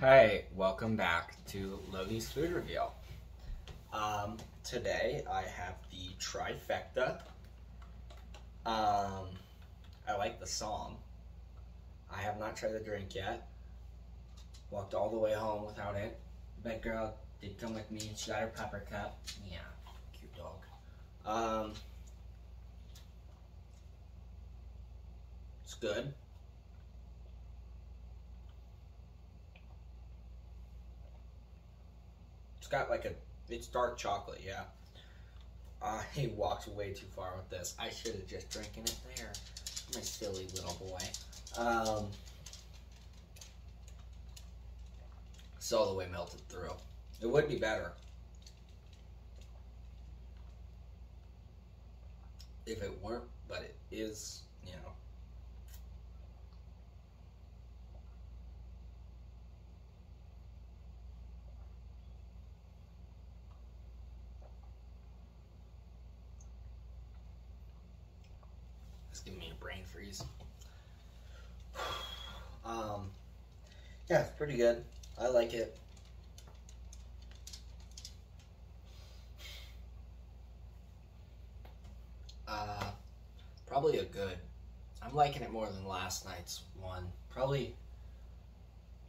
Hey, welcome back to Logan's Food Review. Um, today I have the trifecta. Um, I like the song. I have not tried the drink yet. Walked all the way home without it. Bed girl did come with me. and She got her pepper cup. Yeah, cute dog. Um, it's good. It's got like a, it's dark chocolate, yeah. Uh, he walked way too far with this. I should have just drinking it there. My silly little boy. Um, it's all the way melted through. It would be better if it weren't, but it is, you know. Giving me a brain freeze. Um, yeah, it's pretty good. I like it. Uh, probably a good. I'm liking it more than last night's one. Probably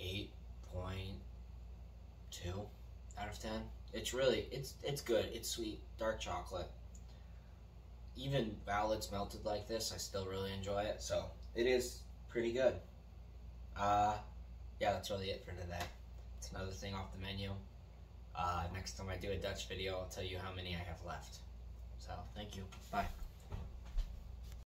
8.2 out of 10. It's really, it's it's good. It's sweet, dark chocolate. Even while it's melted like this, I still really enjoy it. So it is pretty good. Uh, yeah, that's really it for today. It's another thing off the menu. Uh, next time I do a Dutch video, I'll tell you how many I have left. So, thank you. Bye.